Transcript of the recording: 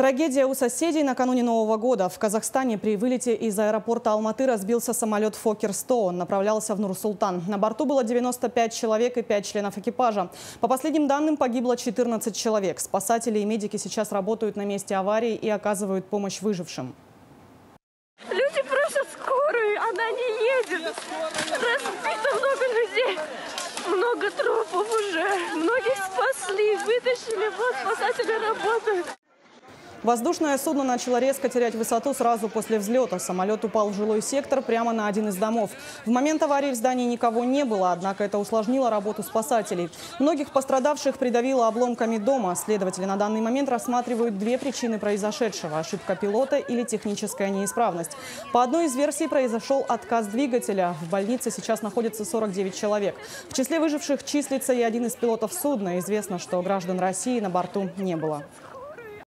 Трагедия у соседей накануне Нового года. В Казахстане при вылете из аэропорта Алматы разбился самолет «Фокер-100». Он направлялся в Нур-Султан. На борту было 95 человек и 5 членов экипажа. По последним данным, погибло 14 человек. Спасатели и медики сейчас работают на месте аварии и оказывают помощь выжившим. Люди просят скорую, она не едет. Разбито много людей, много трупов уже. Многих спасли, вытащили, вот спасатели работают. Воздушное судно начало резко терять высоту сразу после взлета. Самолет упал в жилой сектор прямо на один из домов. В момент аварии в здании никого не было, однако это усложнило работу спасателей. Многих пострадавших придавило обломками дома. Следователи на данный момент рассматривают две причины произошедшего – ошибка пилота или техническая неисправность. По одной из версий произошел отказ двигателя. В больнице сейчас находится 49 человек. В числе выживших числится и один из пилотов судна. Известно, что граждан России на борту не было.